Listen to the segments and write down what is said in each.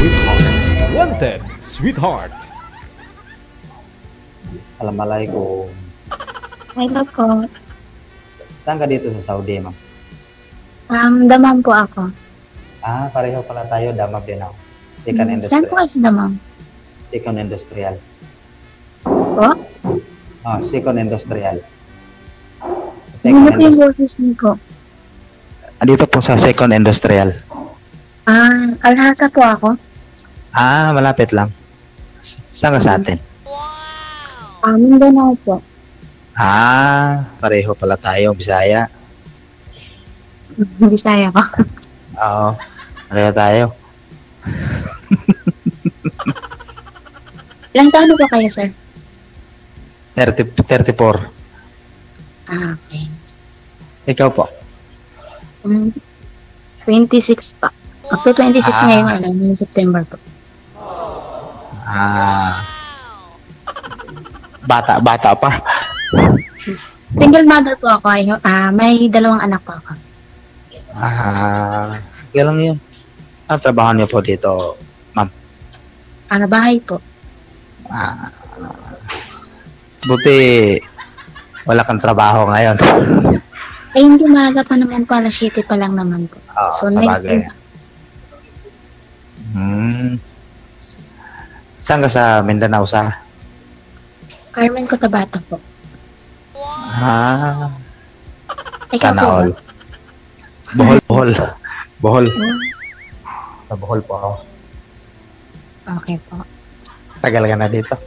Sweetheart. Wanted, Sweetheart. Assalamualaikum. Hello po. Saan ka dito sa Saudi, ma'am? Um, damam po ako. Ah, pareho pala tayo. Damab din ako. Second Hmm, Saan industrial. po kayo sa damam? Second industrial. Po? Ah, second industrial. Sa Ano second po yung industrial. boses niyo po? Dito po sa second industrial. Ah, alhasa po ako. Ah, malapit lang. Saan ka sa atin? Ah, Mindanao po. Ah, pareho pala tayo. Bisaya. Bisaya po. Oo. Pareho tayo. Ilang taon po kayo, sir? 30, 34. Ah, okay. Ikaw po? Um, 26 pa. Up to 26 Ah. ngayon, ano, ngayong September po. Ah. Bata, bata pa. Single mother po ako. Ay, ah, may dalawang anak po ako. Ah, kaya lang yun. Ang trabaho niyo po dito, Ah, bahay po. ah, buti wala kang trabaho ngayon. Ay, hindi maaga pa naman po. Alas 7 pa lang naman po. Oo, So, sa bagay. Hmm. Saan ka sa Mindanao sa? Carmen Cotabato po. Ah, Ikaw sana po ba? all. Bohol, Bohol. Bohol. Oh, Sa Bohol po ako. okay po. Tagal ka na dito.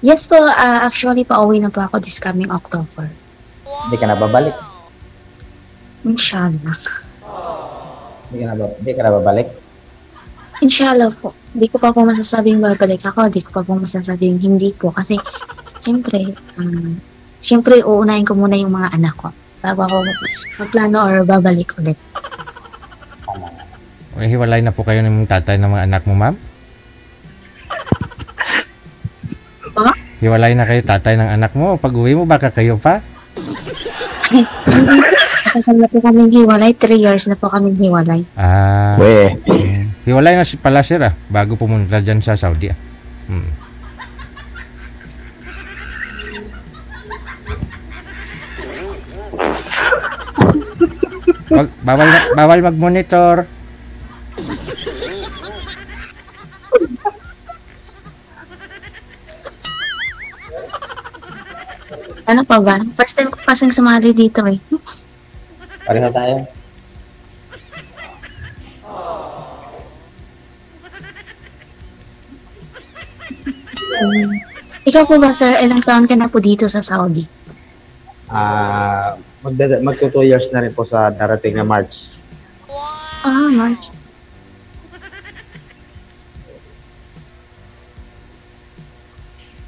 Yes po, ah, actually pauwi na po ako this coming October. Hindi ka na babalik. Inshallah. Hindi ka na, ba- hindi ka na babalik. Inshallah po. Hindi ko pa po masasabing babalik ako. Hindi ko pa po masasabing hindi po. Kasi, siyempre, um, siyempre, uunahin ko muna yung mga anak ko. Bago ako magplano or babalik ulit. May hiwalay na po kayo ng tatay ng mga anak mo, ma'am? Pa? Hiwalay na kayo tatay ng anak mo. Pag uwi mo, baka kayo pa? Ay, hindi po. Matagal na po kaming hiwalay. Three years na po kaming hiwalay. Ah, We. Hiwalay na si pala sir ah, bago pumunta dyan sa Saudi ah. Hmm. Wag, bawal, na- bawal mag-monitor. Ano pa ba? First time ko kasing sumali dito eh. Pareho tayo. Ikaw po ba, sir, ilang taon ka na po dito sa Saudi? Ah, magda- magto 2 years na rin po sa darating na March. Ah, March.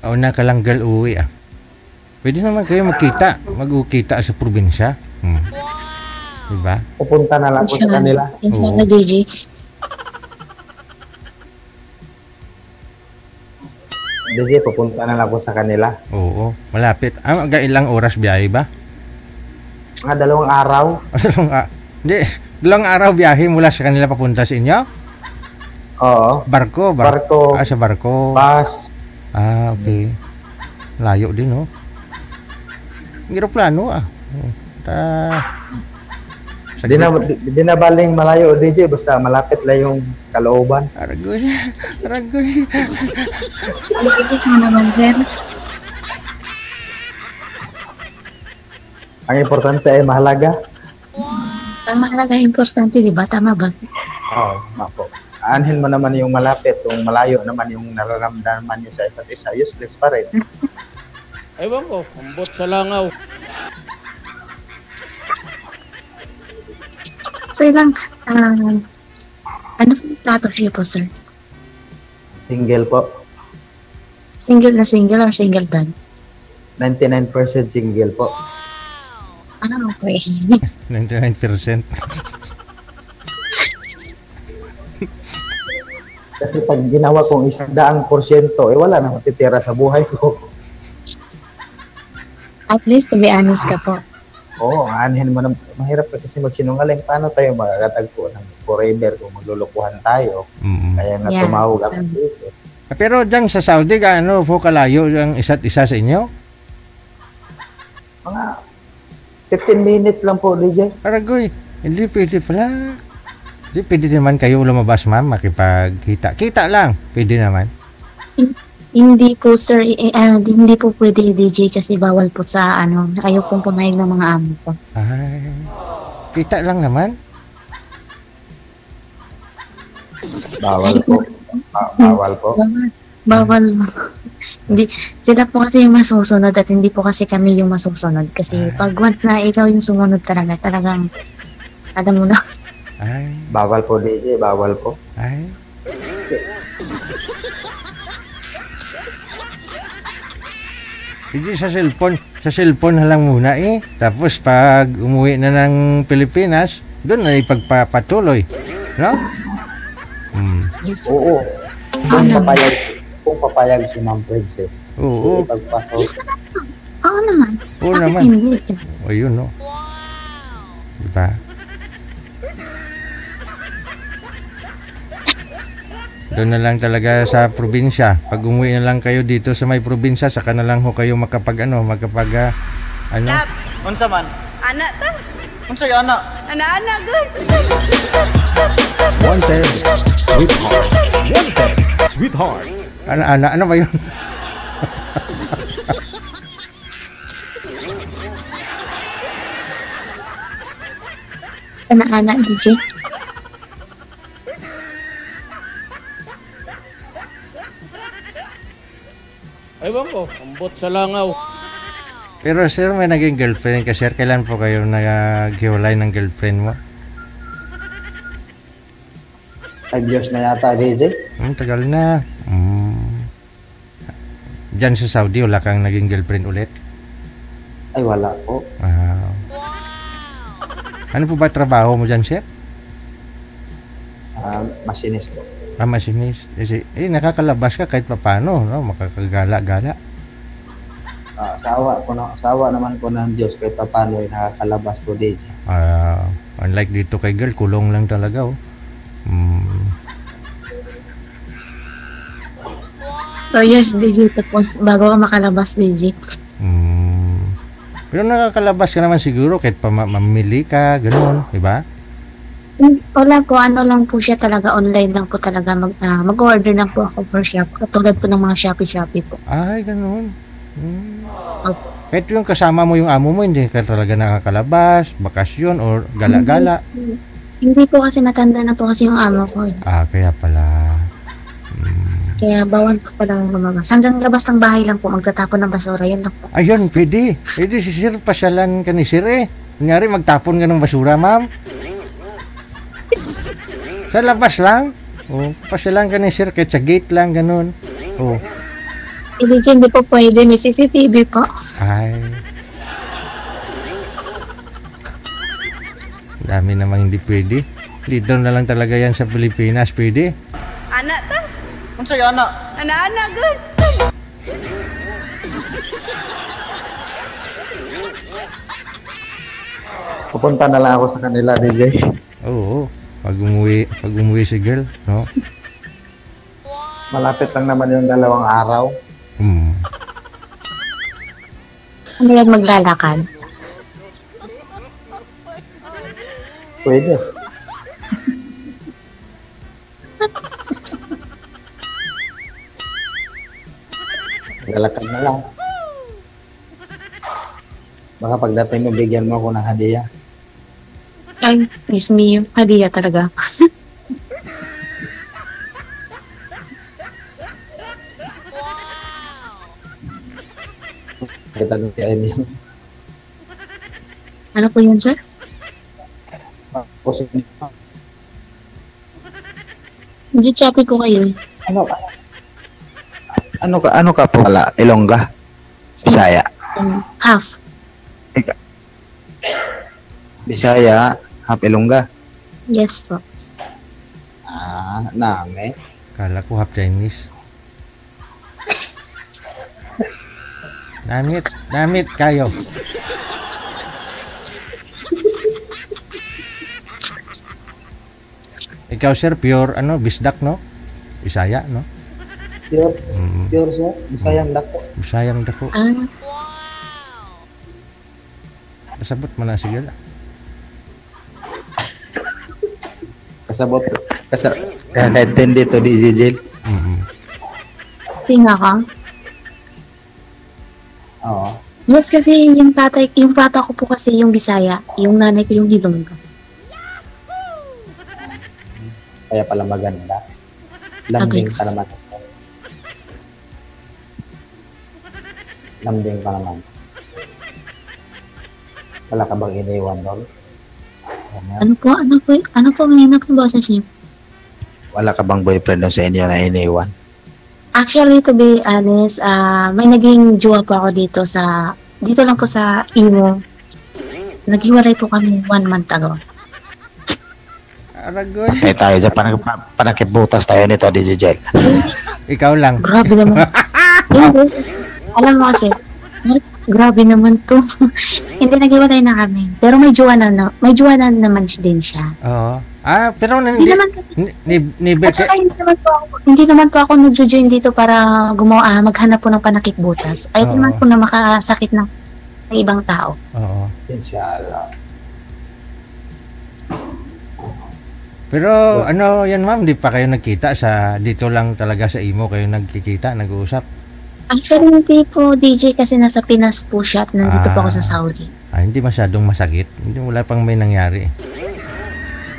Una ka lang girl uwi ah. Pwede naman kayo magkita. Mag-ukita sa probinsya. Hmm. Diba? Pupunta na lang po sa kanila. Inshallah, Oo. DJ. DJ, pupunta na lang po sa kanila. Oo. Malapit. Ah, ilang oras biyahe ba? Mga dalawang araw. dalawang, ah, hindi. Dalawang araw biyahe mula sa kanila papunta sa inyo? Oo. Barko? Bar- Barko, ah, sa barko. bus. Ah, okay. Layo din, oh. Aeroplano, ah. Ah. Di na, di, di na baling malayo, DJ. Basta malapit lang yung kalooban. Aragoy. Aragoy. Ang mo naman, sir. Ang importante ay mahalaga. Ang mahalaga importante, di ba? Tama ba? Oo, oh, po. Aanhin mo naman yung malapit, yung malayo naman yung nararamdaman nyo sa isa't isa. Useless pa rin. Ewan ko, ambot sa langaw. So, ilang, um, ano po yung status niyo po, sir? Single po. Single na single or single dad? 99% single po. Ah, okay. 99%. Kasi pag ginawa kong isang daang porsyento, eh wala na matitira sa buhay ko. At least, to be honest ka po. Oo, aanhin mo na, mahirap pa kasi magsinungaling. Paano tayo makakatagpo ng forever kung maglulukuhan tayo? Mm. Kaya nga Yeah. tumawag ako dito. Pero diyan sa Saudi, gaano po kalayo ang isa't isa sa inyo? Mga 15 minutes lang po, DJ. Paragoy, hindi pwede pala. Hindi pwede naman kayo lumabas, ma'am, makipagkita. Kita lang, pwede naman. Hindi po sir, eh, ah, hindi po pwede DJ kasi bawal po sa ano, ayaw pong pumayag ng mga amo ko. Ay, kita lang naman. Bawal po. Ba- bawal po. Bawal. Bawal. hindi, sila po kasi yung masusunod at hindi po kasi kami yung masusunod. Kasi pag once na ikaw yung sumunod talaga, talagang, alam mo na, Ay, Bawal po, DJ. Bawal po. ay. Hindi sa cellphone, sa cellphone na lang muna eh. Tapos pag umuwi na ng Pilipinas, doon na ipagpapatuloy. No? Hmm. yes, Oo. Oo Kung naman. papayag, kung papayag si Ma'am Princess. Oo, Ipagpato. yes naman po. Oo naman. oo Bakit naman. hindi? O yun, no? Diba? Doon na lang talaga sa probinsya. Pag umuwi na lang kayo dito sa may probinsya, saka na lang ho kayo makapag ano, makapag ah, ano? Lab, Unsa man? anak ta. Unsa yung anak? Anak-anak, good. Wanted Sweetheart. Wanted Sweetheart. Ano, ano, ano ba yun? Anak-anak DJ. Ewan ko, ambot sa langaw. Pero sir, may naging girlfriend ka sir. Kailan po kayo naghiwalay ng girlfriend mo? Years na yata, DJ. Hmm, tagal na. Hmm. Diyan sa Saudi, wala kang naging girlfriend ulit? Ay, wala po. Wow. Ano po ba trabaho mo dyan, sir? Ah, masinis po. Ah, masinis. Kasi, eh, nakakalabas ka kahit papano, no? Makakagala-gala. Ah, sawa po na, sawa naman po ng Diyos kahit pa paano ay nakakalabas po, DJ. Ah, unlike dito kay girl, kulong lang talaga, oh. Hmm. So years DJ tapos bago ka makalabas DJ. Hmm. Pero nakakalabas ka naman siguro kahit pa ma- mamili ka, gano'n, di ba? Wala po, ano lang po siya talaga, online lang po talaga, mag, ah, mag-order lang po ako for shop. Katulad po ng mga Shopee-Shopee po. Ay, gano'n. Hmm. Opo. Kahit yung kasama mo yung amo mo, hindi ka talaga nakakalabas, bakasyon, or gala-gala. Hindi po kasi matanda na po kasi yung amo ko eh. Ah, kaya pala. Hmm. Kaya bawal po talaga lumabas. Hanggang labas ng bahay lang po, magtatapon ng basura, yun lang po. Ayun, pwede. Pwede si Sir, pasyalan ka ni Sir eh. Kunyari, magtapon ka ng basura, ma'am. Sa labas lang. Oh, pasyalan ka ni Sir, kahit sa gate lang, ganun. Oh, Eh, DJ, hindi po pwede, may CCTV po. ay. Dami namang hindi pwede. Dito na lang talaga yan sa Pilipinas, pwede. Anak ta. Unsa yung anak? Anak-anak, good. Pupunta na lang ako sa kanila, DJ. Oo, pag umuwi, pag umuwi si girl, no? Malapit lang naman yung dalawang araw. Hmm. Ano yan maglalakad? Pwede. Lalakad na lang. Baka pagdating mo, bigyan mo ako ng hadiah. Ay, miss me hadiah talaga. Kita ng si Enyo. Ano po yun, sir? Kasi, Medyo choppy po kayo. eh. ano ka? Ano ka, ano ka po pala? Ilongga? Bisaya? Um, half. Bisaya, Half Ilongga? Yes po. Ah, nami. Kala ko half Chinese. Damit, damit kayo. Ikaw sir, pure ano, bisdak no? Bisaya no? Pure, mm. pure sir, bisayang mm. dako. Bisayang dako. Ah. Wow. Sabot mo na sigala. Kasabot. Kasa, kaya naintindi to di Jijil. Mm. tinga ka. Oo. Yes, kasi yung tatay, yung tata ko po kasi yung Bisaya, yung nanay ko yung Hilonggo. Kaya pala maganda. Lambing ka naman. Lambing ka naman. Wala ka bang iniwan doon? Ano? Po, ano po, ano po ang hinak ng boses niyo? Wala ka bang boyfriend sa inyo na iniwan? Actually, to be honest, ah may naging jowa po ako dito sa, dito lang po sa Imo. Naghiwalay po kami one month ago. Aragoy. Kaya tayo dyan, panag, panakitbutas tayo nito, DJ Jel. Ikaw lang. Grabe naman. Hindi. Alam mo kasi, grabe naman to. Hindi naghiwalay na kami. Pero may jowa na, na may jowa na naman din siya. Oo. Ah, pero Hindi hindi, naman ni, ni, ni At saka hindi naman po ako, hindi naman po ako nagjo-join dito para gumawa, ah, maghanap po ng panakit-butas. Ay, Oo. naman po na makasakit ng, ng ibang tao. Oo. Inshallah. Pero ano yan ma'am, di pa kayo nagkita sa dito lang talaga sa imo kayo nagkikita, nag-uusap. Actually, hindi po DJ kasi nasa Pinas po siya at nandito po ako sa Ah. Saudi. Ah, hindi masyadong masakit. Hindi wala pang may nangyari.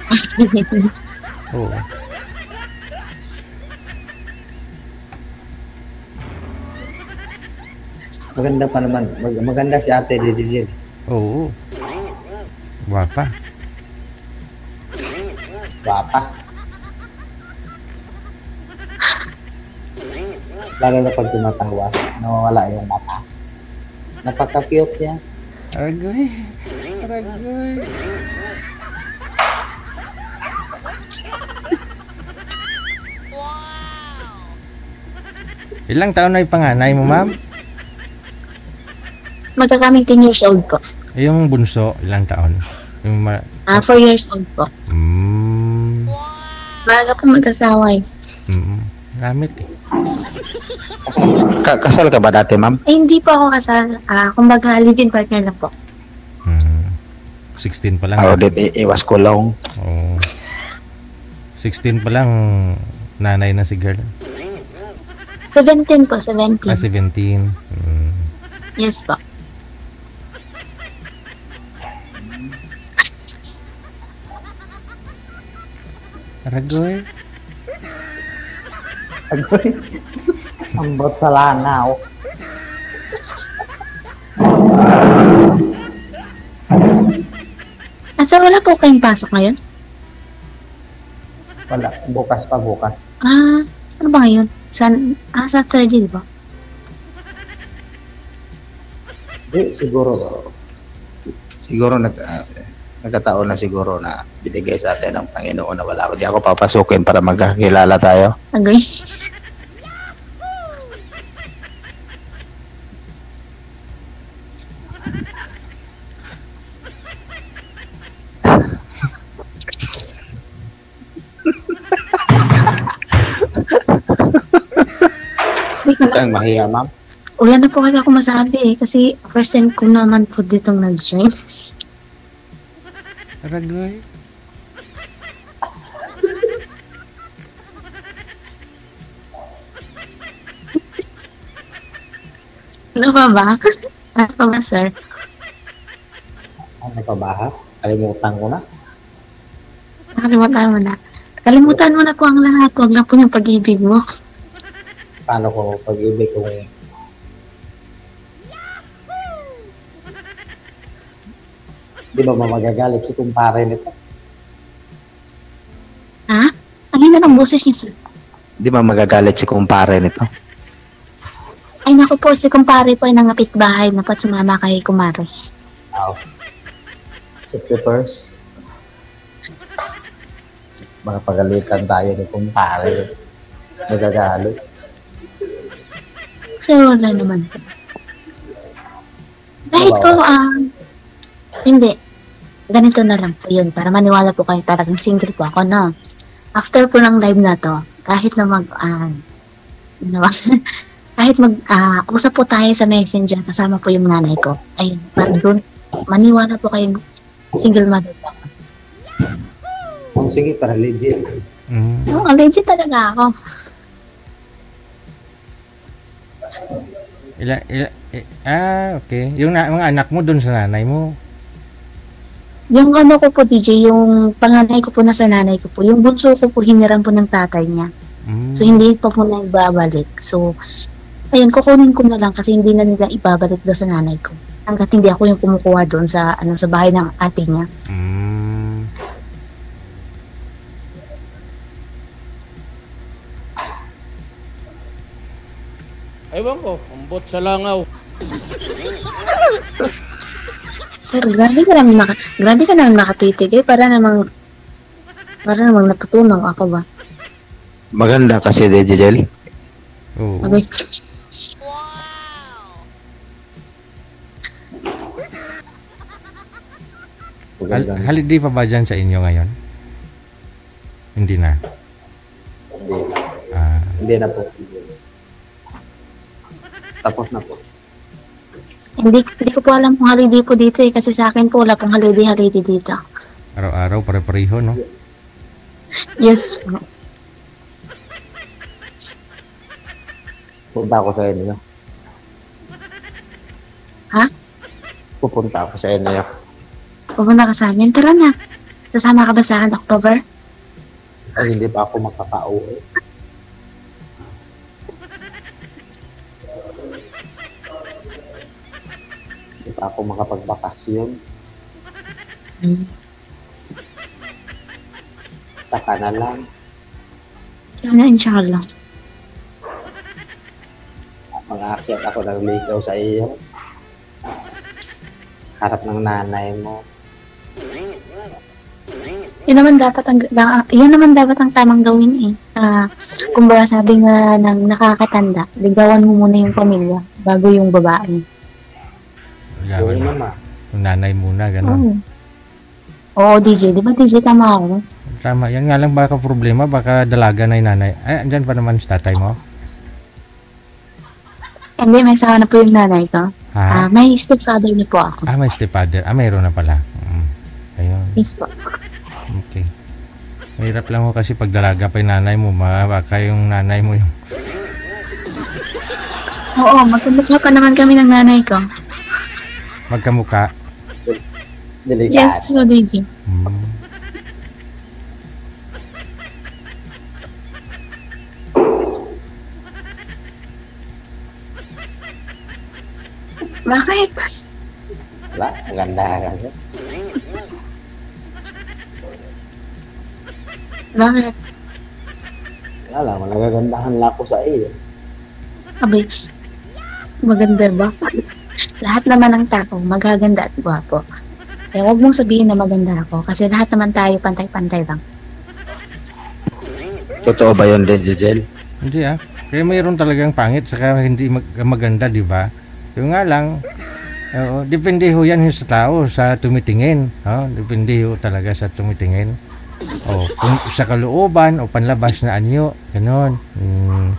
Oo. Maganda pa naman. Mag, maganda si ate DJ Jel. Oo. Guwapa. Bata. Lalo na pag tumatawa, nawawala yung mata. Napaka-cute niya. Aragoy. Aragoy. Ilang taon na yung panganay mo, ma'am? Magkakaming 10 years old po. Eh, Yung bunso, ilang taon? Yung ma- Ah, 4 years old po. mm, Maaga po mag-asawa eh. mm, gamit eh. Ka- kasal ka ba dati, ma'am? Eh, hindi po ako kasal. Ah, kumbaga, live-in partner lang po. Mm, 16 pa lang. Ako din, i- iwas ko lang. Oo. 16 pa lang, nanay na si girl. 17 po, 17. Ah, 17. Mm. Yes po. Aragoy. Agoy. Ambot sa langaw. Ah, so wala po kayong pasok ngayon? Wala. Bukas pa, bukas. Ah, ano ba ngayon? San, ah, Saturday, di ba? Di, siguro, siguro nag, uh, nagkataon na siguro na binigay sa atin ng Panginoon na wala ako. Di ako papasukin para magkakilala tayo. Lang. Ang mahiya, ma'am. Wala na po kasi ako masabi eh. Kasi first time ko naman po ditong nag-join. Aragoy. Ano pa ba? Ano pa ba, sir? Ano pa ba, ha? Kalimutan ko na. Nakalimutan mo na. Kalimutan mo na po ang lahat. Huwag na po yung pag-ibig mo. Paano ko pag-ibig kung Di ba mamagagalit si kumpare nito? Ha? Ang hina ng boses niyo, sir. Di ba magagalit si kumpare nito? Ay, naku po, si kumpare po ay nangapit bahay na po at sumama kay kumare. Wow. Si Peppers. Mga pagalitan tayo ni kumpare. Magagalit. Pero wala naman po. Dahil po, ah, hindi. Ganito na lang po yun, para maniwala po kayo talagang single po ako, no? after po ng live na to, kahit na mag, ah, ano ba? kahit mag, ah, usap po tayo sa messenger, kasama po yung nanay ko. Ayun, parang doon, maniwala po kayong single mother po. ako. Oh, sige, para legit. Mm. Oo, legit talaga ako. Ila, ila, eh, ah, okay. Yung na, mga anak mo doon sa nanay mo. Yung ano ko po, DJ, yung panganay ko po na sa nanay ko po, yung bunso ko po hiniram po ng tatay niya. Mm. So, hindi pa po na ibabalik. So, ayun, kukunin ko na lang kasi hindi na nila ibabalik doon sa nanay ko. Hanggat hindi ako yung kumukuha doon sa, ano, sa bahay ng ate niya. Mm. Ewan ko, ambot sa langaw. Sir, grabe ka naman maka, grabe ka naman makatitig eh. Para namang, para namang natutunaw ako ba? Maganda kasi, Digel. Oo. Sabi, Hal, holiday pa ba dyan sa inyo ngayon? Hindi na. Hindi, Ah, hindi na po. Tapos na po. Hindi, hindi ko po alam kung holiday po dito eh. Kasi sa akin po wala pong holiday-holiday dito. araw-araw pare-pareho, no? Yes po. Punta ako sa inyo. Ha? Pupunta ako sa inyo. Pupunta ka sa amin. Tara na. Sasama ka ba sa akin October? Ay, hindi pa ako makaka-uwi. Ako makapagbakasyon. Hmm. Taka na lang. Kaya na, inshallah. Mga akyat ako ng ligaw sa iyo. Harap ng nanay mo. Yan naman dapat ang da, yan naman dapat ang tamang gawin eh. Ah, kumbaga sabi nga ng nakakatanda, ligawan mo muna yung pamilya bago yung babae. Nanay muna, gano'n. Oo. Oo, DJ. Di ba DJ tama ako? Tama, yan nga lang baka problema, baka dalaga na yung nanay. Ay, andyan pa naman sa tatay mo. Hindi, may asawa na po yung nanay ko. Ah, may stepfather na po ako. Ah, may stepfather. Ah, mayroon na pala. Mm. Ayun, Yes po. okay. Mahirap lang mo kasi pag dalaga pa yung nanay mo, baka yung nanay mo yung... Oo, magkamukha pa naman kami ng nanay ko. Magkamuka. Delikado. Yes, po, DJ. Mm. Bakit? Wala, maganda kasi. Bakit? Wala lang, nagagandahan lang ako sa iyo. Sabi, maganda ba? lahat naman ng tao, magaganda at gwapo. Kaya huwag mong sabihin na maganda ako kasi lahat naman tayo pantay-pantay lang. Totoo ba yun, Digel? Hindi ah. Kaya mayroon talagang pangit saka hindi mag- maganda, di ba? Yung nga lang, oo, depende ho yan sa tao, sa tumitingin. Oh, depende ho talaga sa tumitingin. Oh, kung sa kalooban o panlabas na anyo, ganon. Mm,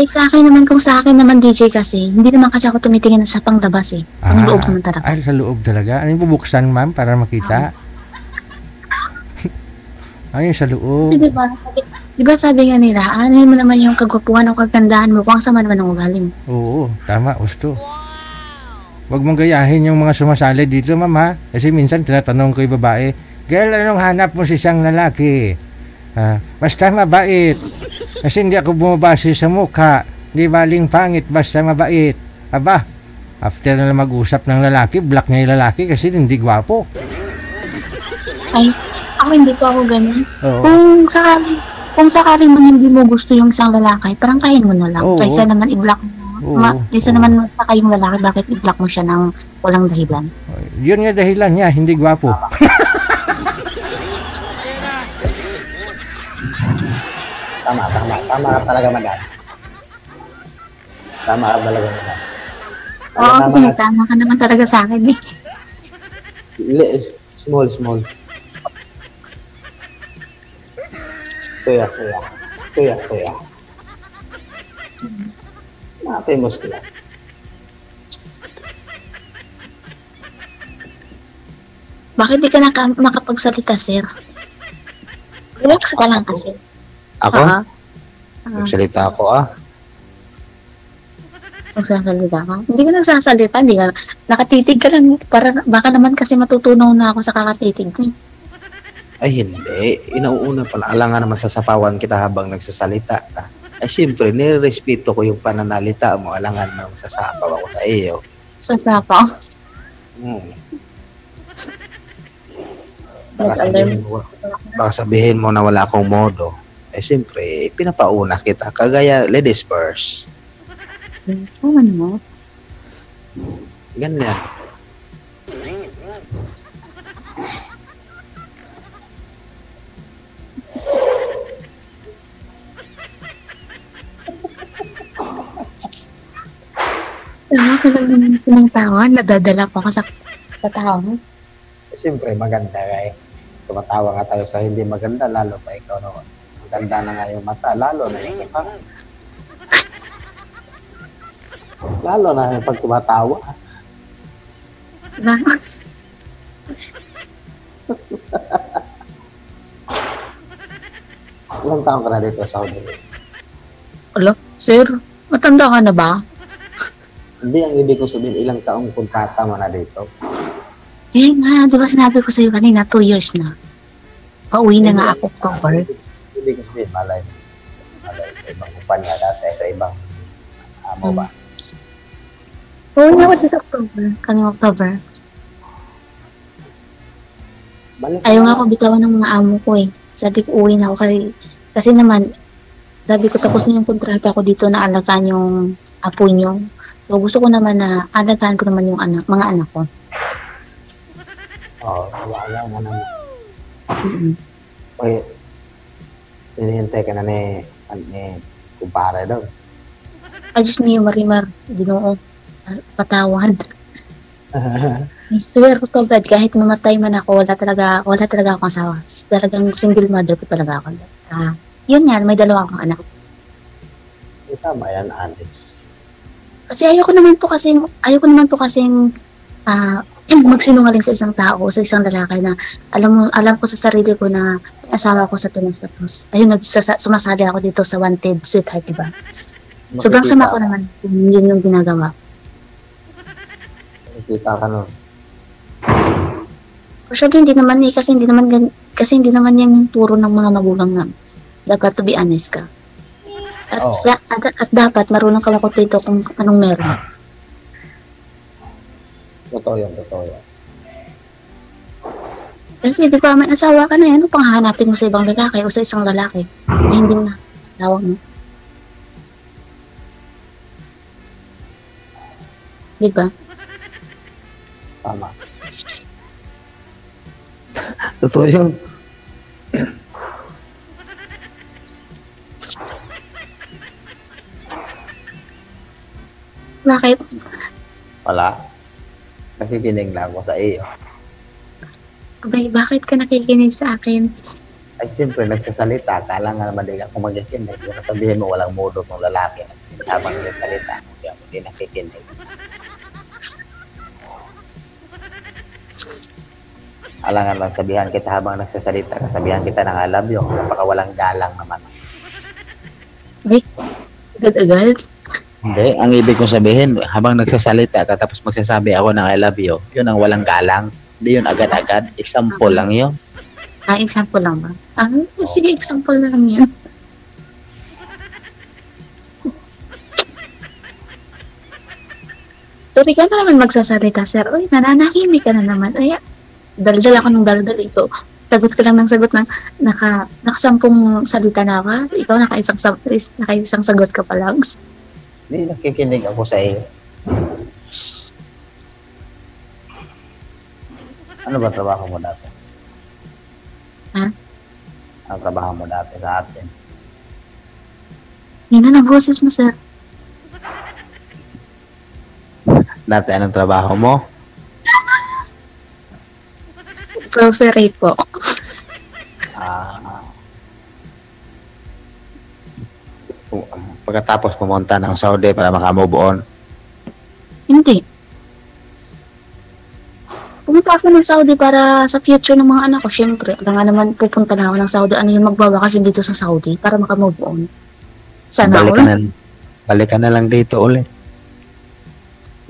Eh sa akin naman, kung sa akin naman DJ kasi, hindi naman kasi ako tumitingin sa panglabas eh. Ang loob naman talaga. Ah, sa loob talaga. Ano yung bubuksan, ma'am, para makita? ano yung sa loob? Kasi diba, sabi, diba sabi nga nila, ano mo naman yung kagwapuhan o kagandahan mo, kung ang sama naman ng ugali mo. Oo, tama, gusto. Huwag mong gayahin yung mga sumasali dito, ma'am, ha? Kasi minsan tinatanong ko yung babae, Girl, anong hanap mo sa isang lalaki? Ah, basta mabait. Kasi hindi ako bumabase sa mukha. Di baling pangit, basta mabait. Aba, after na mag-usap ng lalaki, black na yung lalaki kasi hindi gwapo. Ay, ako hindi po ako ganun. Oo. Kung sakali, kung sakali man hindi mo gusto yung isang lalaki, parang kain mo na lang. Oo. Kaysa naman i-block mo. Oo. Ma, kaysa Oo. naman saka yung lalaki, bakit i-block mo siya ng walang dahilan? Yun nga dahilan niya, hindi gwapo. Tama, tama. Tama ka talaga, madam. Tama ka talaga, madam. Oo, Tama, kasi tama. tama ka naman talaga sa akin eh. Small, small. Suya, suya. Suya, suya. Natin mo sila. Bakit di ka naka, makapagsalita, sir? Relax ka lang kasi. Ako? Oo. Ah, Nagsalita ako ah. nagsasalita ka? Hindi ka nagsasalita, hindi ka. Nakatitig ka lang. Para, baka naman kasi matutunaw na ako sa kakatitig mo. Ay hindi. Inauuna pala. Alangan naman sasapawan kita habang nagsasalita ka. Ay siyempre, nirespeto ko yung pananalita mo. Alangan naman sasapaw ako sa iyo. Sa sapaw. Hmm. Baka sabihin, mo, baka sabihin mo na wala akong modo. Eh siyempre, pinapauna kita. Kagaya ladies first. Oo, ano mo? Ganyan. Tama ka lang ng pinangtawan. Nadadala pa ako sa, sa tao mo. Siyempre, maganda kay. Tumatawa nga tayo sa hindi maganda, lalo pa ikaw no. Maganda na nga yung mata, lalo na yung mukha. Lalo na yung pag tumatawa. Ilang taon ka na dito sa Saudi? Alo, sir, matanda ka na ba? Hindi, ang ibig ko sabihin, ilang taong kontrata mo na dito. Eh nga, di ba sinabi ko sa'yo kanina, two years na. Pauwi na nga ako October. Ibig ko sabihin, malay mo. Malay sa ibang kumpanya dati, sa ibang amo ba? Pauwi na ako sa October, kaming October. Balik Ayaw nga ako bitawan ng mga amo ko eh. Sabi ko, uwi na ako kasi, kasi naman, sabi ko tapos na yung kontrata ko dito na alagaan yung apo nyo. So gusto ko naman na alagaan ko naman yung anak, mga anak ko. Oo, oh, wala nga naman. Mm-mm. Oye, hinihintay ka na ni, ni kumpare daw. I just knew Marimar, ginoo, patawad. I swear ko to God, kahit mamatay man ako, wala talaga, wala talaga akong asawa. Talagang single mother ko talaga ako. Ah, yun nga, may dalawa akong anak. Eh, tama yan, Alice. Kasi ayoko naman po kasi ayoko naman po kasing ah magsinungaling sa isang tao, sa isang lalaki na alam mo alam ko sa sarili ko na asawa ko sa tunas tapos ayun nagsasa, sumasali ako dito sa wanted sweetheart, di ba? Sobrang sama ko naman kung yun yung ginagawa. Makikita ka nun. Actually, hindi naman eh, kasi hindi naman kasi hindi naman yan yung turo ng mga magulang na dapat to be honest ka. At, Oo. sa, at, at dapat marunong ka dito kung anong meron. Totoo yan, totoo yan. Kasi di ba may asawa ka na yan, ano pang hahanapin mo sa ibang lalaki o sa isang lalaki na hindi na asawa mo? Di ba? Tama. Totoo yun. Bakit? Wala. Nakikinig lang ako sa iyo. Abay, bakit ka nakikinig sa akin? Ay, siyempre, nagsasalita. Kala nga naman din ako magkikinig. Baka sabihin mo walang modo ng lalaki. Habang nagsasalita, hindi ako din nakikinig. Alangan lang sabihan kita habang nagsasalita. Kasabihan kita ng I love you. Napaka walang galang naman. Agad-agad? Hindi, ang ibig kong sabihin, habang nagsasalita ka tapos magsasabi ako ng I love you, yun ang walang galang. Hindi yun agad-agad. Example lang yun. Ah, example lang ba? Ah, sige, example lang yan. Sorry ka na naman magsasalita, sir. Uy, nananahimik ka na naman. Ay, daldal ako ng daldal. Ikaw, sagot ka lang ng sagot ng naka, nakasampung salita na ka. Ikaw nakaisang, nakaisang sagot ka pa lang. Hindi nakikinig ako sa iyo. Ano ba trabaho mo dati? Ha? Ano trabaho mo dati sa atin? Yan na boses mo, sir. Dati anong trabaho mo? Grocery po. Ah, pu- pagkatapos pumunta ng Saudi para makamove on. Hindi. Pumunta ako ng Saudi para sa future ng mga anak ko. Siyempre, alam nga naman pupunta na ako ng Saudi. Ano yung magbabakasyon dito sa Saudi para makamove on. Sana balik na, balik na lang dito ulit.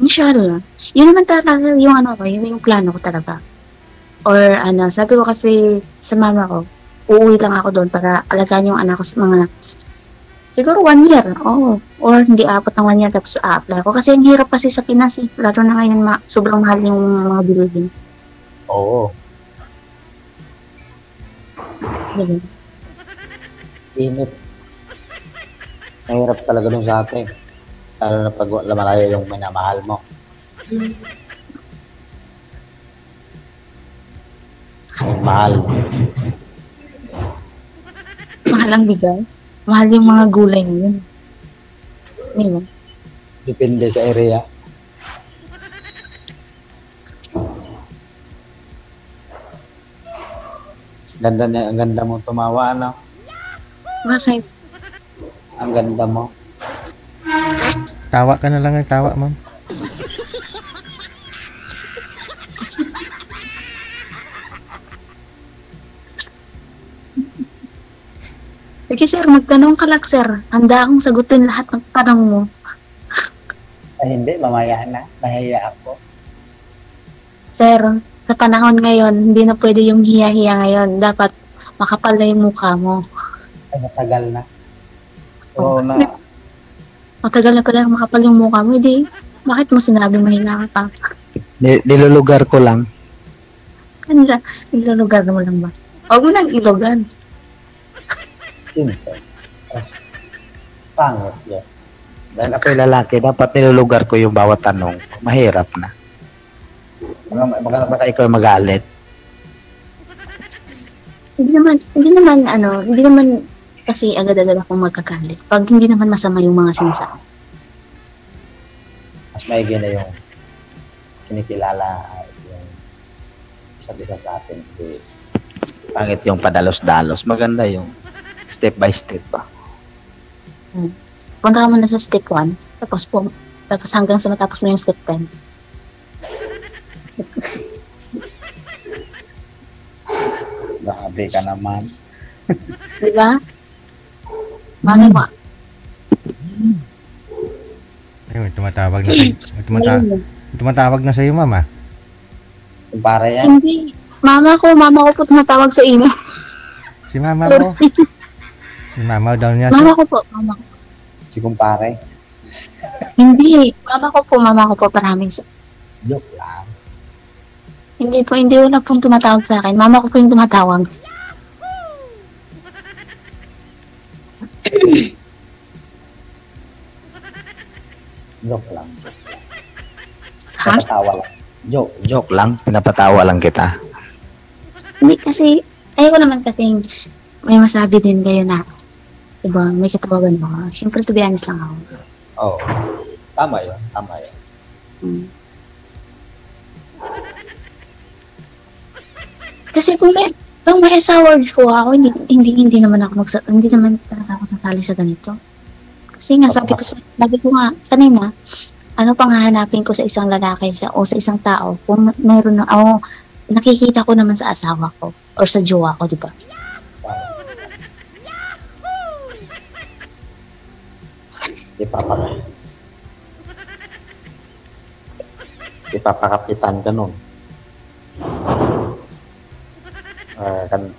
Inshallah. Yun naman talaga yung ano ko, yun yung plano ko talaga. Or ano, sabi ko kasi sa mama ko, uuwi lang ako doon para alagaan yung anak ko sa mga siguro one year. Oo. Or hindi apat ng one year tapos a-apply ko. Kasi ang hirap kasi sa Pinas eh. Lalo na ngayon ma- sobrang mahal yung mga bilihin. Oo. Ganun. Init. Mahirap talaga dun sa atin. Lalo na pag malayo yung minamahal mo. Yung mahal. Mahal ang bigas. Mahal yung mga gulay ngayon. Di ba? Depende sa area. Ganda niya, ang ganda mo tumawa, ano? Bakit? Ang ganda mo. Tawa ka na lang ng tawa, ma'am. Sige sir, magtanong ka lang sir. Handa akong sagutin lahat ng tanong mo. Ay, hindi, mamaya na. Nahiya ako. Sir, sa panahon ngayon, hindi na pwede yung hiya-hiya ngayon. Dapat makapal na yung mukha mo. Ay, matagal na. Oo na. Matagal na pala makapal yung mukha mo. Hindi, bakit mo sinabi mahina ka pa? Ni- nilulugar ko lang. Kanila, ilulugar mo lang ba? Huwag mo nang ilugan. Simple. Pangit yun. Dahil ako'y lalaki, dapat nilulugar ko yung bawat tanong. Mahirap na. Baka, baka, ikaw magalit. Hindi naman, hindi naman, ano, hindi naman kasi agad-agad akong magkakalit. Pag hindi naman masama yung mga sinasabi. Mas maigi na yung kinikilala yung isa't isa sa atin. Hindi pangit yung padalos-dalos. Maganda yung step by step ba. Punta ka muna sa step 1, tapos po, tapos hanggang sa matapos mo yung step 10. Grabe ka naman. Di ba? Mano ba? Ay, may tumatawag na sa'yo. Tumata- tumatawag na sa'yo. Yung para yan. Hindi. Mama ko, mama ko po tumatawag sa imo. Si mama mo. si mama daw niya. Mama ko po, mama ko. Si kumpare. Hindi. Mama ko po, mama ko po, promise. Joke lang. Hindi po, hindi wala pong tumatawag sa akin. Mama ko po yung tumatawag. Joke lang. Ha? Pinapatawa lang. Joke. Joke lang. Pinapatawa lang kita. Hindi kasi, ayoko naman kasi may masabi din kayo na, diba, may katawagan mo. Siyempre, to be honest lang ako. Oo. Tama yun. Tama yun. Mm. Kasi kung may, kung may asawa ko ako, hindi, hindi, hindi naman ako magsa, hindi naman talaga ako sasali sa ganito. Kasi nga, sabi ko, sa- sabi ko nga, kanina, ano pang hahanapin ko sa isang lalaki sa, o sa isang tao kung meron na, o nakikita ko naman sa asawa ko or sa jowa ko, di ba? Ipapaka. Ipapakapitan ka nun. Ah, kan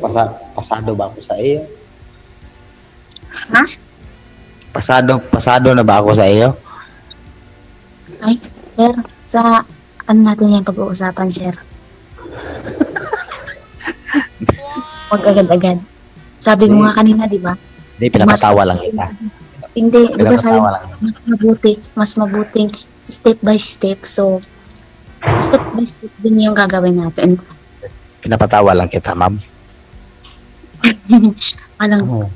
Pasa, pasado ba ako sa iyo? Ha? Pasado, pasado na ba ako sa iyo? Ay, sir, sa ano natin yung pag-uusapan, sir? Huwag agad-agad. Sabi mo nga kanina, di ba? Hindi, pinapatawa lang kita. Hindi, di ba sabi lang. mas mabuti, mas mabuting step by step. So, step by step din yung gagawin natin. Pinapatawa lang kita, ma'am. Alam, Oo.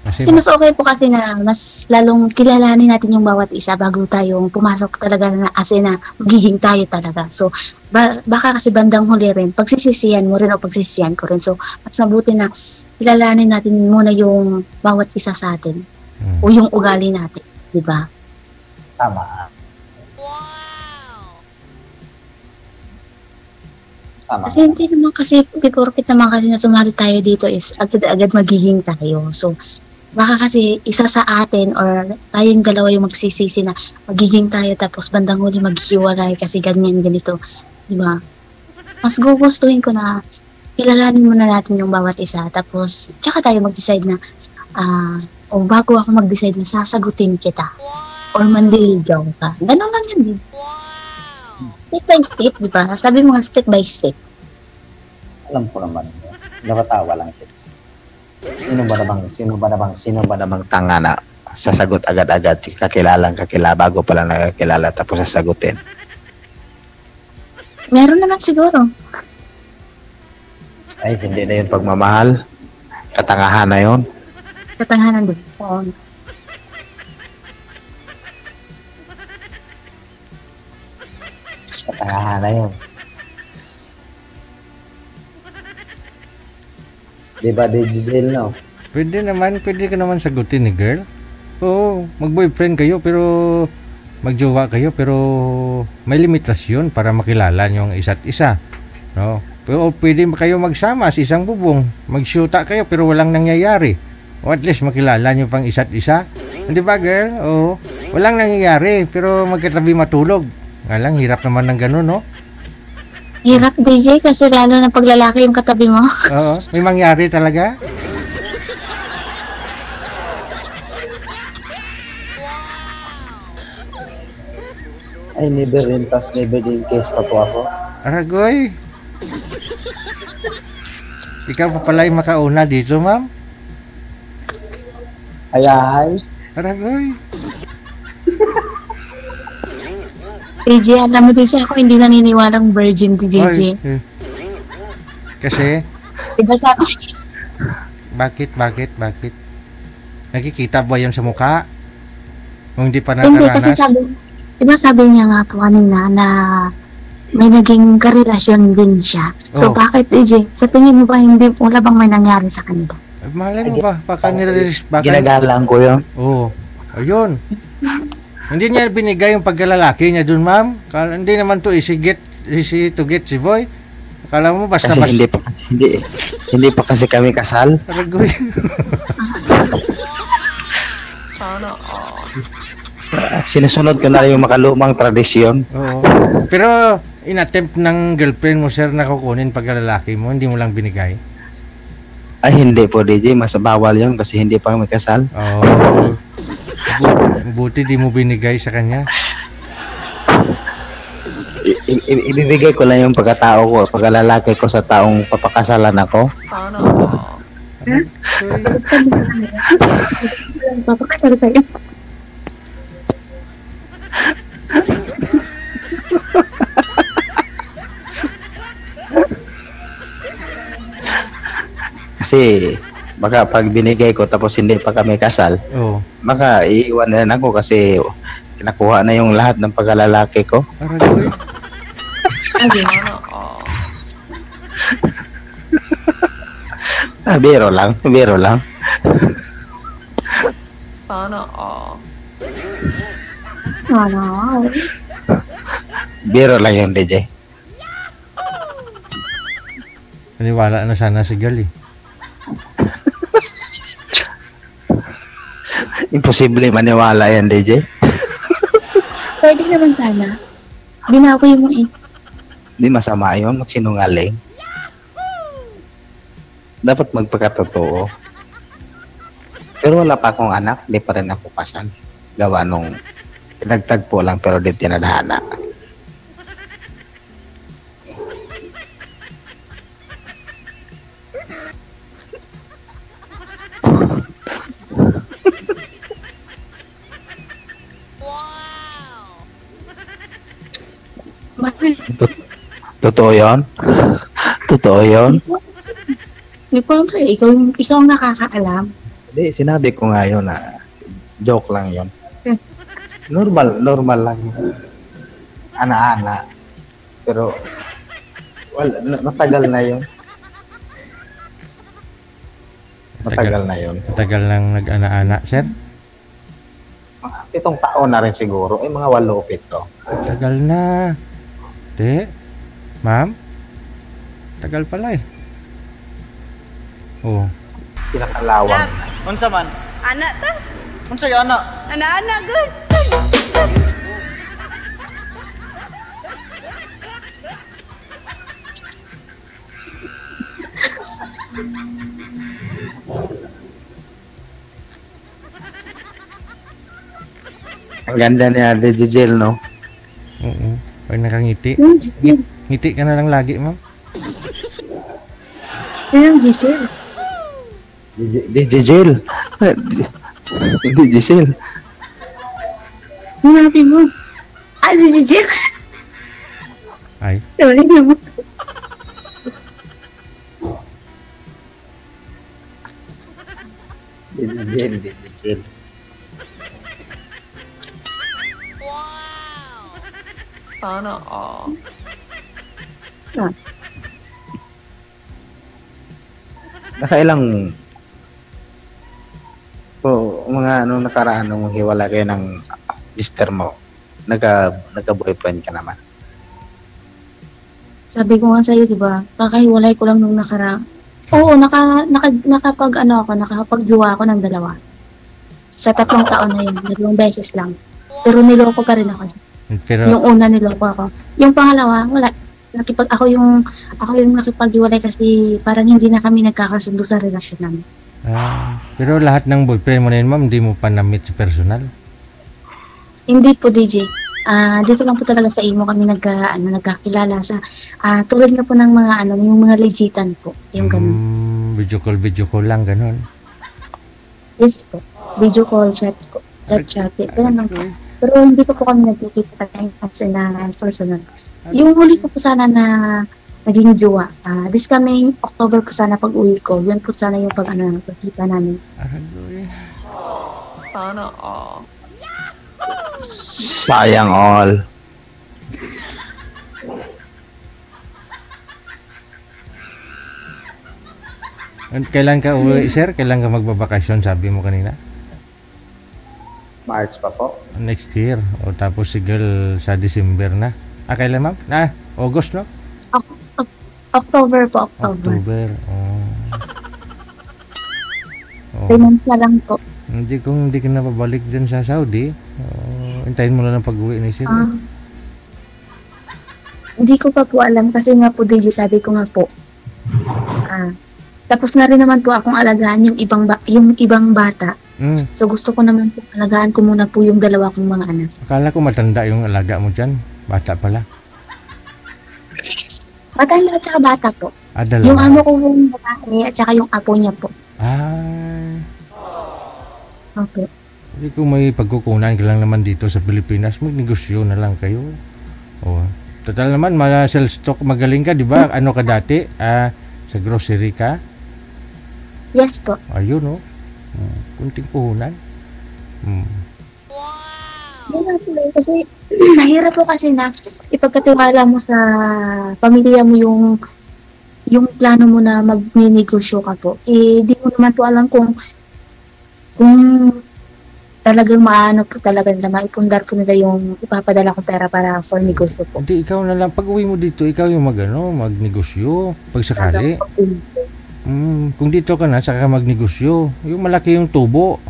Kasi, Kasi mas okay po kasi na mas lalong kilalanin natin yung bawat isa bago tayong pumasok talaga na as in na magiging tayo talaga. So, ba- baka kasi bandang huli rin, pagsisisiyan mo rin o pagsisisiyan ko rin. So, mas mabuti na kilalanin natin muna yung bawat isa sa atin Mm. o yung ugali natin. Di ba? Tama. Tama. Kasi hindi naman kasi before kita naman kasi na sumali tayo dito is agad-agad magiging tayo. So, baka kasi isa sa atin or tayong dalawa yung magsisisi na magiging tayo tapos bandang huli maghiwalay kasi ganyan ganito. Di ba? Mas gugustuhin ko na kilalanin muna natin yung bawat isa tapos tsaka tayo mag-decide na ah o bago ako mag-decide na sasagutin kita or manliligaw ka. Ganun lang yan. eh. Step by step, di ba? Sabi mo nga step by step. Alam ko naman. Nakatawa lang siya. Sino ba namang, sino ba namang, sino ba namang tanga na sasagot agad-agad, kakilalang kakila, bago pala nakakilala tapos sasagutin. Meron naman siguro. Ay, hindi na yun pagmamahal. Katangahan na yun. Katanganan din. Oo. Katangahan na yun. Di ba, digital, no? Pwede naman, pwede ka naman sagutin ni girl. Oo, mag-boyfriend kayo pero magjowa kayo pero may limitasyon para makilala niyo ang isa't isa. No? Pero pwede kayo magsama sa isang bubong, magsyuta kayo pero walang nangyayari. O at least makilala niyo pang isa't isa. Hindi ba girl? Oo. Walang nangyayari pero magkatabi matulog. Nga lang, hirap naman ng ganun, no? Hirap, DJ, kasi lalo na pag lalaki yung katabi mo. Oo, may mangyari talaga. Ay, never in past, never in case pa po ako. Aragoy. Ikaw pa pala yung makauna dito, ma'am. Ay, ay. Aragoy. DJ, alam mo DJ, ako hindi naniniwalang virgin si DJ. Oy, eh. Kasi, Diba sabi, bakit, bakit, bakit? Nakikita ba yan sa mukha? Kung hindi pa hindi kasi nakaranas? sabi, diba sabi niya nga po kanina na may naging karelasyon din siya. So Oh. bakit DJ, sa tingin mo ba hindi, wala bang may nangyari sa kanila? Eh, Malay mo ba? Baka nire-release, baka... Ginagalang ko yun. Oo. Ayun. Hindi niya binigay yung pagkalalaki niya dun, ma'am. Kala, hindi naman to easy get, easy to get si boy. Akala mo basta Kasi basta. hindi pa kasi, hindi, hindi pa kasi kami kasal. Aragoy. Ah, Sinusunod ko na yung makalumang tradisyon. Oo. Pero, inattempt ng girlfriend mo, sir, na kukunin pagkalalaki mo, hindi mo lang binigay. Ay, hindi po, DJ. Mas bawal yun kasi hindi pa kami kasal. Oo. Bu- buti di mo binigay sa kanya. Ibibigay ko lang yung pagkatao ko, pagkalalaki ko sa taong papakasalan ako. Papakasal sa'yo. Kasi baka pag binigay ko tapos hindi pa kami kasal, Oo. baka iiwan na ako kasi kinakuha na yung lahat ng pagkalalaki ko. Aragoy. Okay. Ah, biro lang, biro lang. Wow. Biro lang yung DJ. Naniwala na sana si girl eh. Imposible maniwala yan, DJ. Pwede naman sana. Binawi mo eh. Hindi masama yun, magsinungaling. Dapat magpakatotoo. Pero wala pa akong anak, di pa rin ako kasal. Gawa nung pinagtagpo lang pero di tinadhana. Totoo yun? Totoo yun? Hindi ko alam sa'yo. Ikaw, ikaw ang nakakaalam. Hindi, sinabi ko nga yun na joke lang yun. Hmm. Normal, normal lang yun. Ana-ana. Pero, wala, na- matagal na yun. Matagal na yun. Matagal nang nag-ana-ana, sir. Itong taon na rin siguro. Eh, mga walo pito. Tagal na. Te, ma'am? Tagal pala eh. Oh, Pinakalawang. Unsa man? Anak ta. Unsa ya anak? Anak-anak good. Ang ganda niya, Digigel, no? oo. Pag nakangiti. Giselle. Ngiti ka na lang lagi, ma'am. Yung Giselle. Digigel. Hindi, Giselle. Hinabi mo. Ah, si Giselle. Ay, Sorry naman. Digigel, Digigel. Sana all. Nakailang po mga ano nakaraan nung hiwala kayo ng mister mo, nagka nagka-boyfriend ka naman. Sabi ko nga sa'yo, di ba? Kakahiwalay ko lang nung nakara... Oo, naka, naka, nakapag, ano ako, nakapagjuwa ako ng dalawa. Sa tatlong taon na yun, dalawang beses lang. Pero niloko pa rin ako. pero Yung una niloko ako. Yung pangalawa, wala. Nakipag, ako yung, ako yung nakipaghiwalay kasi parang hindi na kami nagkakasundo sa relasyon namin. ah, pero lahat ng boyfriend mo na yun, ma'am, hindi mo pa na-meet sa personal. Hindi po, DJ. Ah, dito lang po talaga sa imo kami nagka, ano, nagkakilala sa, ah, tulad nga po ng mga, ano, yung mga legitan po. Yung ganun. Mm, video call, video call lang, ganun. Yes po. Video call, chat ko. Chat, chat. Ganun lang po. Pero hindi ko po kami nagkikita ng as na personal. Yung huli ko po sana na naging jowa. Ah, this coming October po sana pag uwi ko. Yun po sana yung pag ano, pagkita namin. Aray, Sana all. Sayang all. And Kailan ka uwi, sir? Kailan ka magbabakasyon, sabi mo kanina? March pa po. Next year. O tapos si girl sa December na. Ah, kailan ma'am? Na, August, no? October po, October. October. Oh. Three Oh. months na lang po. Hindi kung hindi ka na pabalik dyan sa Saudi, oh, hintayin mo lang ang pag-uwi ni sir. Ah, hindi ko pa po alam kasi nga po DJ sabi ko nga po. Ah, tapos na rin naman po akong alagaan yung ibang ba- yung ibang bata. Mm, So gusto ko naman po alagaan ko muna po yung dalawa kong mga anak. akala ko matanda yung alaga mo dyan. Bata pala. Matanda at saka bata po. Ah, dalawa. Yung amo ko yung babae at saka yung apo niya po. Ah, Okay. hindi kung may pagkukunan ka lang naman dito sa Pilipinas, magnegosyo na lang kayo. Oh. Total naman, mga sell stock magaling ka, di ba? Ano ka dati? Ah, sa grocery ka? Yes po. Ayun, oh. Hmm, kunting puhunan. Hmm. Po eh, kasi mahirap po kasi na ipagkatiwala mo sa pamilya mo yung yung plano mo na magninegosyo ka po. Eh, di mo naman po alam kung kung talagang maano po talaga nila, maipundar po nila yung ipapadala kong pera para for negosyo po. Hindi, ikaw na lang. Pag uwi mo dito, ikaw yung mag, ano, magnegosyo. Pag sakali. Mm, kung dito ka na, saka ka magnegosyo. Yung malaki yung tubo.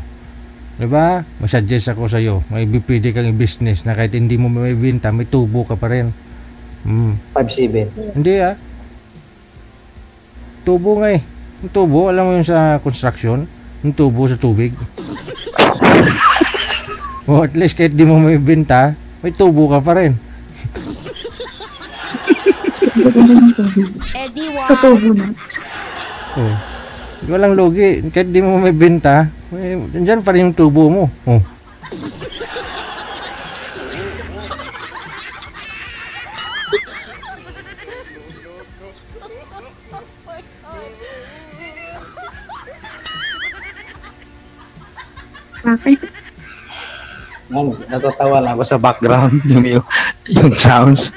Diba? Masuggest ako sa'yo. May pwede kang i-business na kahit hindi mo may benta, may tubo ka pa rin. Mm. 5-7. Hindi ah. Tubo nga eh. Yung tubo, alam mo yung sa construction, yung tubo sa tubig. o at least kahit di mo may benta, may tubo ka pa rin. Eddie na. Oh. Walang lugi. Kahit di mo may benta, may, nandyan pa rin yung tubo mo. Oh. Bakit? Ano, natatawa lang ako sa background yung, yung, yung sounds.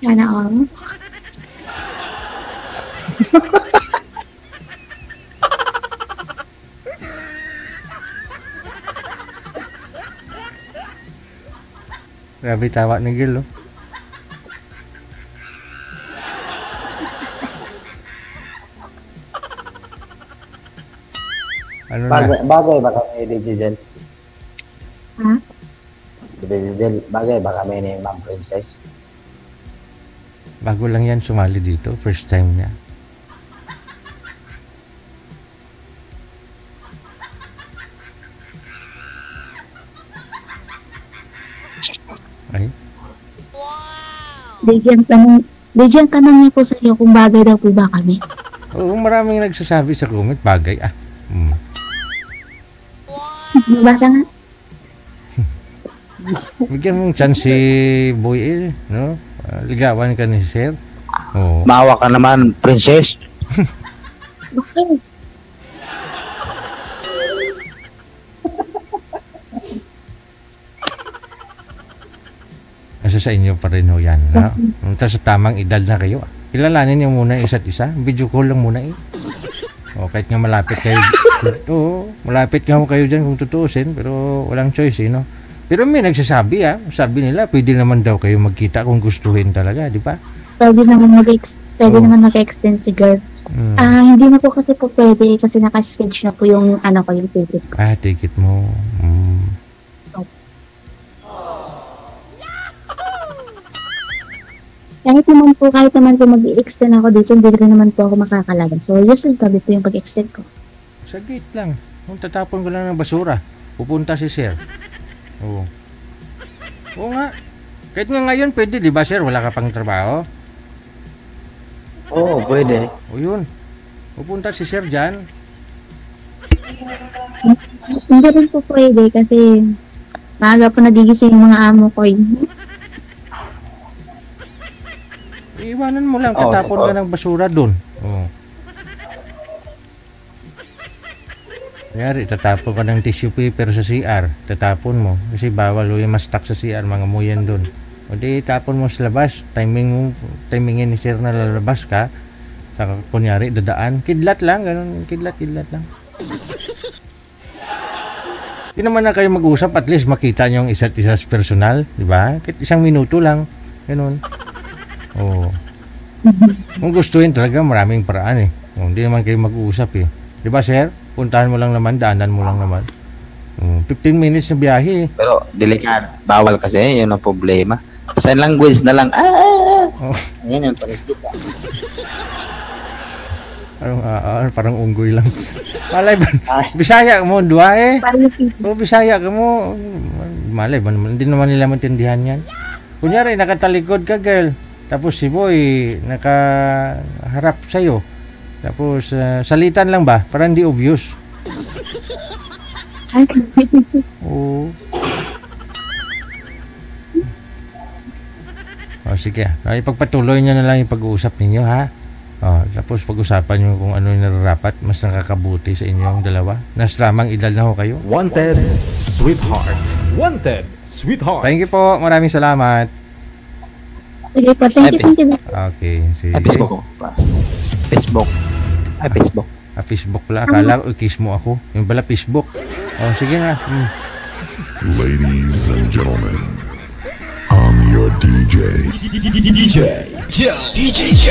Sana all. Grabe tawa ni Gil, oh. Ano na? Bagay, bagay ba kami ni Giselle? Di Giselle, bagay ba kami ni Ma'am Princess? Bago lang yan sumali dito. First time niya. Bigyan tanong, bigyan tanong niya po sa iyo kung bagay daw po ba kami. oo, maraming nagsasabi sa comment. Bagay, ah. Hmm. Nabasa nga. Bigyan mong chance si Boy El, no? Ah, ligawan ka ni Sir. Oo. Maawa ka naman, Princess. Bakit? Nasa sa inyo pa rin ho yan. No? Tapos sa tamang edad na kayo. Kilalanin niyo muna isa't isa. Video call lang muna eh. O, kahit nga malapit kayo. Oo, malapit nga kayo dyan kung tutuusin. Pero walang choice eh, no? Pero may nagsasabi ah. Sabi nila, pwede naman daw kayo magkita kung gustuhin talaga, di ba? Pwede naman mag pwede Oo. naman mag-extend si girl. Hmm. Ah, hindi na po kasi po pwede kasi naka-sketch na po yung ano ko, yung ticket ko. Ah, ticket mo. Mm. Kahit naman po, kahit naman po mag-extend ako dito, hindi rin naman po ako makakalaban. So, usually tabi po yung pag-extend ko. Sa gate lang. Kung tatapon ko lang ng basura, pupunta si Sir. Oo. Oo nga. Kahit nga ngayon, pwede, di ba, Sir? Wala ka pang trabaho? Oo, pwede. O yun. Pupunta si Sir dyan. Hindi rin po pwede kasi maaga po nagigising yung mga amo ko. eh. Iiwanan mo lang, Oo, tatapon totoo. ka ng basura dun. Oo. Kanyari, tatapon ka ng tissue paper sa CR. Tatapon mo. Kasi bawal yung mastak sa CR, mga muyan dun. O di, tapon mo sa labas. Timing mo, timingin ni Sir na lalabas ka. Saka, kunyari, dadaan. Kidlat lang, ganun. Kidlat, kidlat lang. Di naman na kayo mag-usap, at least makita nyo ang isa't isa sa personal, di ba? Isang minuto lang, ganun. Oo. Kung gustuhin talaga, maraming paraan eh. O, hindi naman kayo mag-uusap eh. Di ba, sir? Puntahan mo lang naman, daanan mo lang naman. O, 15 minutes na biyahe eh. Pero, delikado. Bawal kasi, yun ang problema. Sign language na lang. Ah! Oh. Ayan yung panikita. Parang, ah, ah, parang unggoy lang. Malay ba? Ay. Bisaya mo, dua eh. O, Bisaya ka mo. Malay ba naman? Hindi naman nila maintindihan yan. Kunyari, nakatalikod ka, girl. Tapos si boy, nakaharap sa'yo. Tapos, ah, salitan lang ba? Para hindi obvious. Ay, Oo. O sige, ah, ipagpatuloy nyo na lang yung pag-uusap ninyo ha. O, tapos pag-usapan nyo kung ano yung nararapat, mas nakakabuti sa inyong dalawa. Nas lamang edad na ho kayo. Wanted, sweetheart. Wanted, sweetheart. Thank you po, maraming salamat. Sige po, thank you, thank you. Okay, sige. Ay, Facebook. Facebook. Ay, Facebook. Ah, Facebook pala. Akala ko, kiss mo ako. Yung pala, Facebook. O, sige na. Hmm. Ladies and gentlemen, I'm your DJ. DJ, DJ, DJ,